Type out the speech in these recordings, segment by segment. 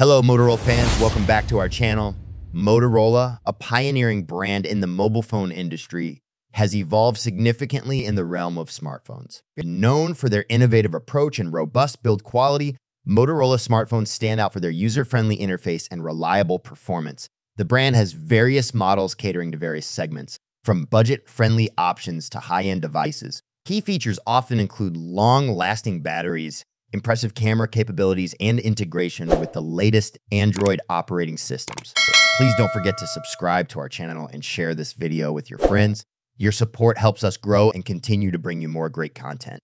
Hello, Motorola fans. Welcome back to our channel. Motorola, a pioneering brand in the mobile phone industry, has evolved significantly in the realm of smartphones. Known for their innovative approach and robust build quality, Motorola smartphones stand out for their user friendly interface and reliable performance. The brand has various models catering to various segments, from budget friendly options to high end devices. Key features often include long lasting batteries, impressive camera capabilities, and integration with the latest Android operating systems. Please don't forget to subscribe to our channel and share this video with your friends. Your support helps us grow and continue to bring you more great content.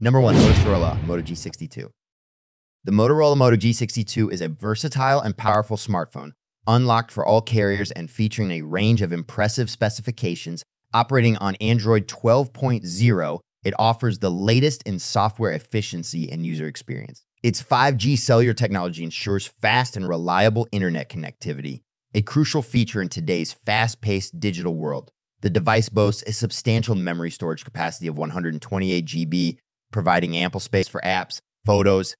Number one, Motorola Moto G62. The Motorola Moto G62 is a versatile and powerful smartphone, unlocked for all carriers and featuring a range of impressive specifications. Operating on Android 12.0, it offers the latest in software efficiency and user experience. Its 5G cellular technology ensures fast and reliable internet connectivity, a crucial feature in today's fast paced digital world. The device boasts a substantial memory storage capacity of 128 GB, providing ample space for apps, photos.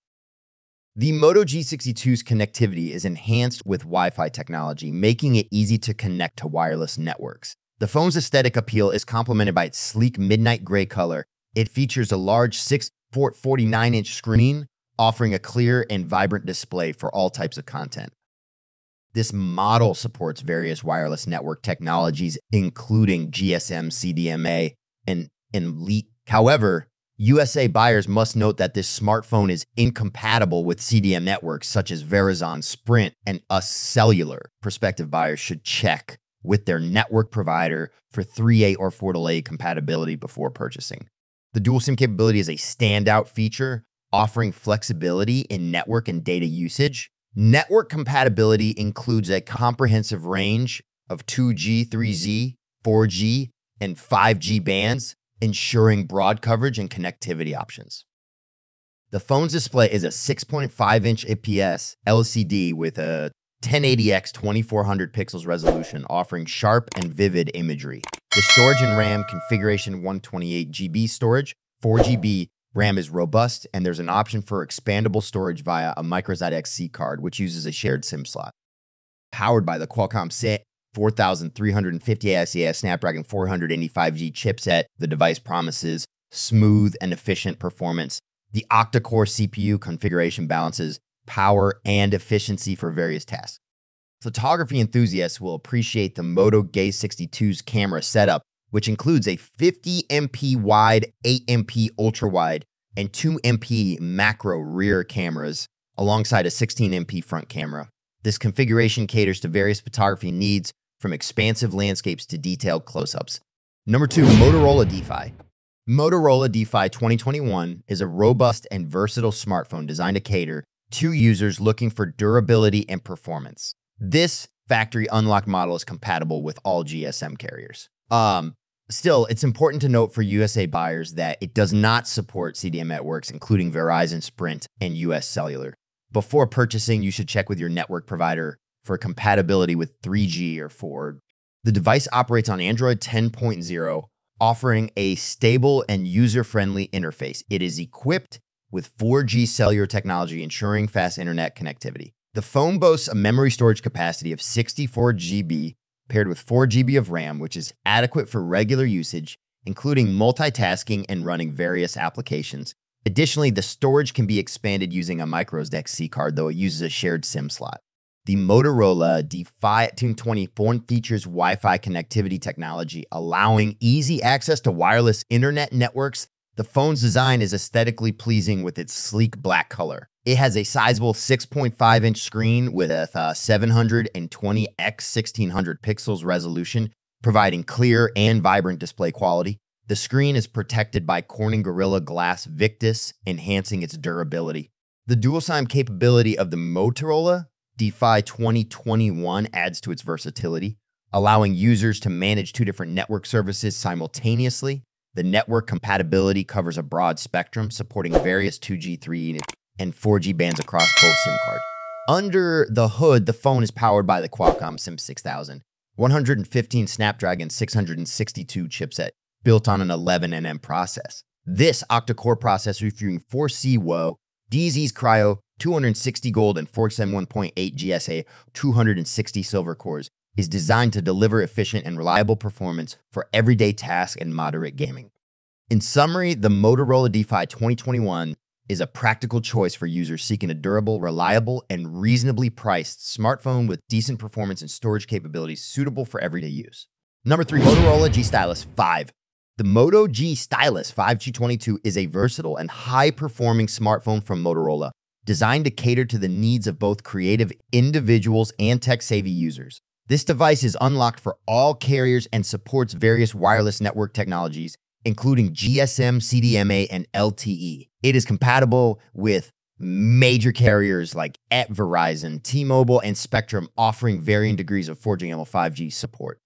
The Moto G62's connectivity is enhanced with Wi Fi technology, making it easy to connect to wireless networks. The phone's aesthetic appeal is complemented by its sleek midnight gray color it features a large 6.49 inch screen, offering a clear and vibrant display for all types of content. This model supports various wireless network technologies, including GSM, CDMA, and, and. However, USA buyers must note that this smartphone is incompatible with CDM networks such as Verizon, Sprint, and US Cellular. Prospective buyers should check with their network provider for 3A or 4AA compatibility before purchasing. The dual SIM capability is a standout feature, offering flexibility in network and data usage. Network compatibility includes a comprehensive range of 2G, 3Z, 4G, and 5G bands, ensuring broad coverage and connectivity options. The phone's display is a 6.5 inch IPS LCD with a 1080x 2400 pixels resolution, offering sharp and vivid imagery. The storage and RAM configuration 128 GB storage, 4 GB RAM is robust, and there's an option for expandable storage via a microSD XC card, which uses a shared SIM slot. Powered by the Qualcomm SIT 4350 AICS Snapdragon 485G chipset, the device promises smooth and efficient performance. The octa-core CPU configuration balances power, and efficiency for various tasks. Photography enthusiasts will appreciate the Moto G62's camera setup, which includes a 50 MP wide, 8 MP ultra wide, and 2 MP macro rear cameras, alongside a 16 MP front camera. This configuration caters to various photography needs, from expansive landscapes to detailed close ups. Number two, Motorola Defy. Motorola Defy 2021 is a robust and versatile smartphone designed to cater to users looking for durability and performance. This factory unlocked model is compatible with all GSM carriers. Um, still, it's important to note for USA buyers that it does not support CDM networks, including Verizon, Sprint, and US Cellular. Before purchasing, you should check with your network provider for compatibility with 3G or 4. The device operates on Android 10.0, offering a stable and user friendly interface. It is equipped with 4G cellular technology ensuring fast internet connectivity. The phone boasts a memory storage capacity of 64 GB paired with 4 GB of RAM, which is adequate for regular usage, including multitasking and running various applications. Additionally, the storage can be expanded using a microSD XC card, though it uses a shared SIM slot. The Motorola Defy 224 features Wi Fi connectivity technology, allowing easy access to wireless internet networks the phone's design is aesthetically pleasing with its sleek black color. It has a sizable 6.5 inch screen with a uh, 720x 1600 pixels resolution, providing clear and vibrant display quality. The screen is protected by Corning Gorilla Glass Victus, enhancing its durability. The dual SIM capability of the Motorola Defy 2021 adds to its versatility, allowing users to manage two different network services simultaneously. The network compatibility covers a broad spectrum, supporting various 2G, 3 and 4G bands across both SIM cards. Under the hood, the phone is powered by the Qualcomm SIM 6000, 115 Snapdragon 662 chipset, built on an 11nm process. This octa-core processor featuring 4C WoE, DZ's Kryo, 260 gold and 471.8 GSA 260 silver cores, is designed to deliver efficient and reliable performance for everyday tasks and moderate gaming. In summary, the Motorola Defy 2021 is a practical choice for users seeking a durable, reliable, and reasonably priced smartphone with decent performance and storage capabilities suitable for everyday use. Number three, Motorola G Stylus 5. The Moto G Stylus 5G22 is a versatile and high performing smartphone from Motorola, designed to cater to the needs of both creative individuals and tech savvy users. This device is unlocked for all carriers and supports various wireless network technologies, including GSM, CDMA, and LTE. It is compatible with major carriers like at Verizon, T-Mobile, and Spectrum, offering varying degrees of 4G and 5G support.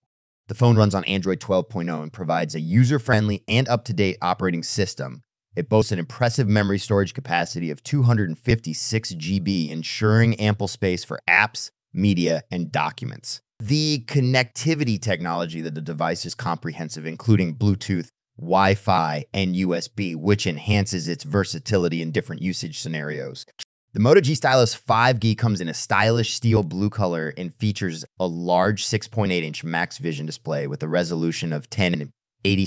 The phone runs on Android 12.0 and provides a user-friendly and up-to-date operating system. It boasts an impressive memory storage capacity of 256 GB, ensuring ample space for apps, media, and documents. The connectivity technology that the device is comprehensive, including Bluetooth, Wi Fi, and USB, which enhances its versatility in different usage scenarios. The Moto G Stylus 5G comes in a stylish steel blue color and features a large 6.8 inch max vision display with a resolution of 1080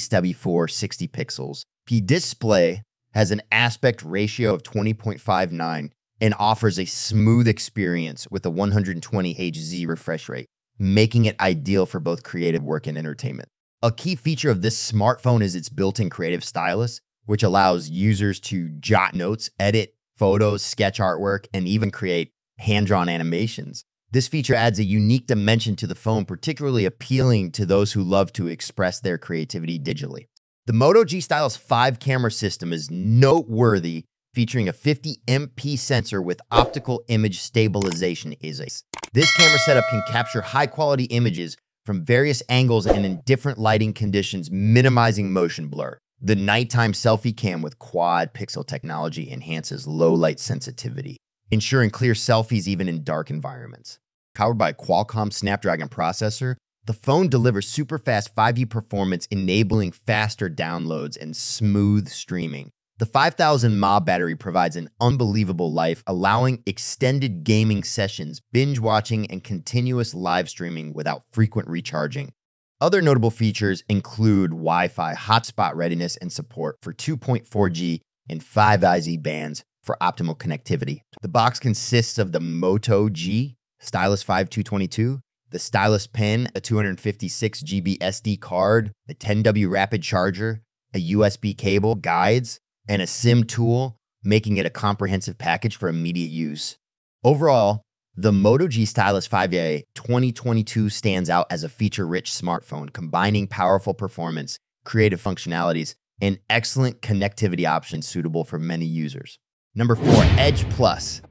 60 pixels. The display has an aspect ratio of 20.59 and offers a smooth experience with a 120 Hz refresh rate, making it ideal for both creative work and entertainment. A key feature of this smartphone is its built in creative stylus, which allows users to jot notes, edit photos, sketch artwork, and even create hand drawn animations. This feature adds a unique dimension to the phone, particularly appealing to those who love to express their creativity digitally. The Moto G Stylus 5 camera system is noteworthy, featuring a 50 MP sensor with optical image stabilization. This camera setup can capture high quality images from various angles and in different lighting conditions, minimizing motion blur. The nighttime selfie cam with quad pixel technology enhances low light sensitivity, ensuring clear selfies even in dark environments. Powered by a Qualcomm Snapdragon processor, the phone delivers super fast 5G performance, enabling faster downloads and smooth streaming. The 5000 mAh battery provides an unbelievable life, allowing extended gaming sessions, binge watching, and continuous live streaming without frequent recharging. Other notable features include Wi Fi hotspot readiness and support for 2.4G and 5IZ bands for optimal connectivity. The box consists of the Moto G Stylus 5222, the Stylus Pen, a 256 GB SD card, a 10W rapid charger, a USB cable, guides, and a SIM tool, making it a comprehensive package for immediate use. Overall, the Moto G Stylus 5A 2022 stands out as a feature rich smartphone, combining powerful performance, creative functionalities, and excellent connectivity options suitable for many users. Number four, Edge Plus.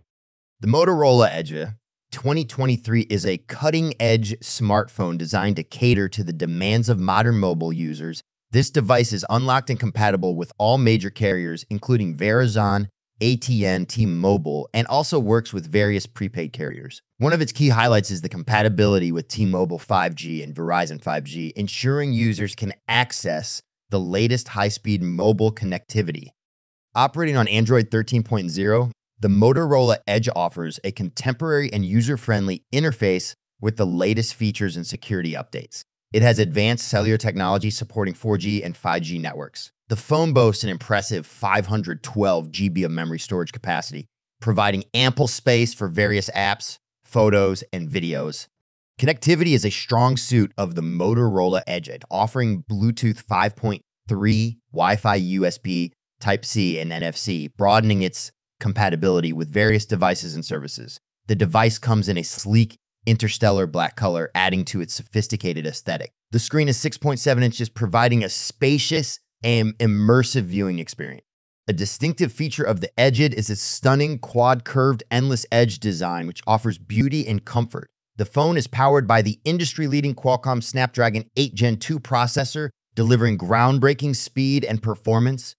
The Motorola Edge 2023 is a cutting edge smartphone designed to cater to the demands of modern mobile users this device is unlocked and compatible with all major carriers, including Verizon, ATN, T-Mobile, and also works with various prepaid carriers. One of its key highlights is the compatibility with T-Mobile 5G and Verizon 5G, ensuring users can access the latest high-speed mobile connectivity. Operating on Android 13.0, the Motorola Edge offers a contemporary and user-friendly interface with the latest features and security updates. It has advanced cellular technology supporting 4G and 5G networks. The phone boasts an impressive 512 GB of memory storage capacity, providing ample space for various apps, photos, and videos. Connectivity is a strong suit of the Motorola Edge, offering Bluetooth 5.3, Wi Fi, USB, Type C, and NFC, broadening its compatibility with various devices and services. The device comes in a sleek interstellar black color, adding to its sophisticated aesthetic. The screen is 6.7 inches, providing a spacious and immersive viewing experience. A distinctive feature of the Edged is its stunning quad curved endless edge design, which offers beauty and comfort. The phone is powered by the industry leading Qualcomm Snapdragon 8 Gen 2 processor, delivering groundbreaking speed and performance.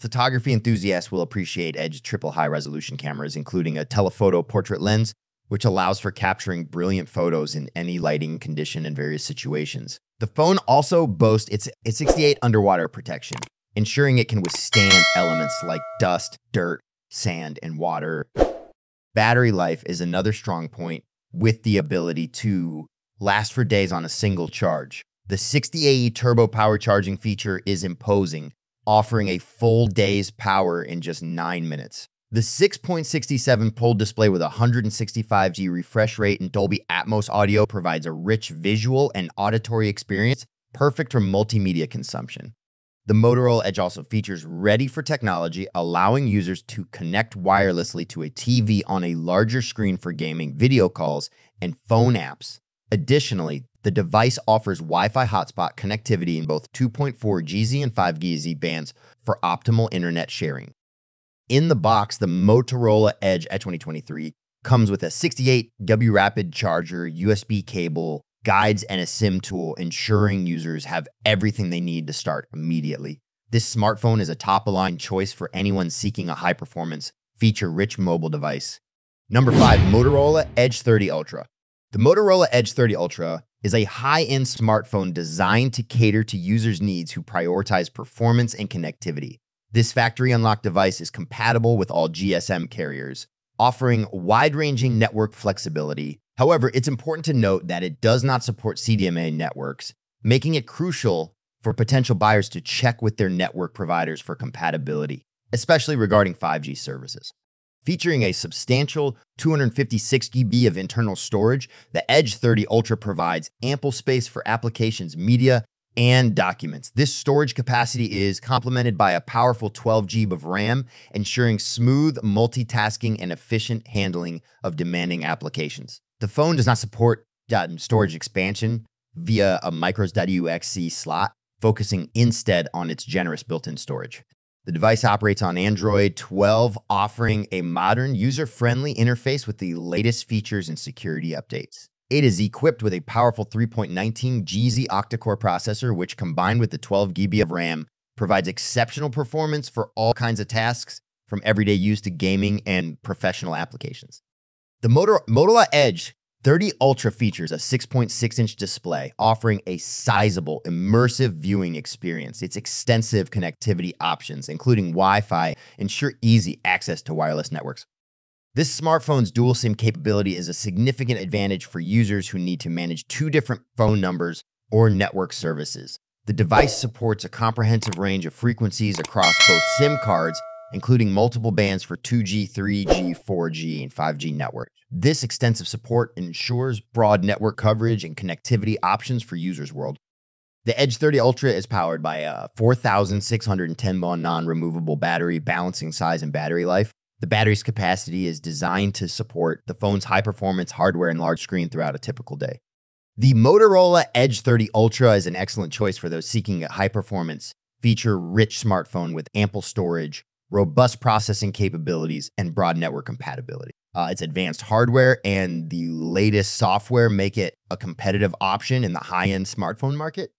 Photography enthusiasts will appreciate Edge triple high resolution cameras, including a telephoto portrait lens which allows for capturing brilliant photos in any lighting condition in various situations. The phone also boasts its, its 68 underwater protection, ensuring it can withstand elements like dust, dirt, sand, and water. Battery life is another strong point with the ability to last for days on a single charge. The 60 AE turbo power charging feature is imposing, offering a full day's power in just nine minutes. The 6.67 PULD display with 165G refresh rate and Dolby Atmos audio provides a rich visual and auditory experience perfect for multimedia consumption. The Motorola Edge also features ready for technology, allowing users to connect wirelessly to a TV on a larger screen for gaming, video calls, and phone apps. Additionally, the device offers Wi Fi hotspot connectivity in both 2.4 GZ and 5 GZ bands for optimal internet sharing. In the box, the Motorola Edge Edge 2023 comes with a 68 W Rapid charger, USB cable, guides, and a SIM tool, ensuring users have everything they need to start immediately. This smartphone is a top of line choice for anyone seeking a high performance, feature rich mobile device. Number five, Motorola Edge 30 Ultra. The Motorola Edge 30 Ultra is a high end smartphone designed to cater to users' needs who prioritize performance and connectivity. This factory unlocked device is compatible with all GSM carriers, offering wide ranging network flexibility, However, it's important to note that it does not support CDMA networks, making it crucial for potential buyers to check with their network providers for compatibility, especially regarding 5G services. Featuring a substantial 256 GB of internal storage, the Edge 30 Ultra provides ample space for applications, media, and documents. This storage capacity is complemented by a powerful 12 GB of RAM, ensuring smooth multitasking and efficient handling of demanding applications. The phone does not support um, storage expansion via a microSDXC slot, focusing instead on its generous built in storage. The device operates on Android 12, offering a modern, user friendly interface with the latest features and security updates. It is equipped with a powerful 3.19 GZ octa core processor, which combined with the 12 GB of RAM provides exceptional performance for all kinds of tasks from everyday use to gaming and professional applications. The Motor- Motorola Edge 30 Ultra features a 6.6 inch display, offering a sizable, immersive viewing experience. Its extensive connectivity options, including Wi Fi, ensure easy access to wireless networks. This smartphone's dual SIM capability is a significant advantage for users who need to manage two different phone numbers or network services. The device supports a comprehensive range of frequencies across both SIM cards including multiple bands for 2G, 3G, 4G, and 5G networks. This extensive support ensures broad network coverage and connectivity options for users worldwide. The Edge 30 Ultra is powered by a 4,610 mAh non-removable battery, balancing size and battery life. The battery's capacity is designed to support the phone's high-performance hardware and large screen throughout a typical day. The Motorola Edge 30 Ultra is an excellent choice for those seeking a high-performance, feature-rich smartphone with ample storage, robust processing capabilities, and broad network compatibility. Uh, its advanced hardware and the latest software make it a competitive option in the high end smartphone market.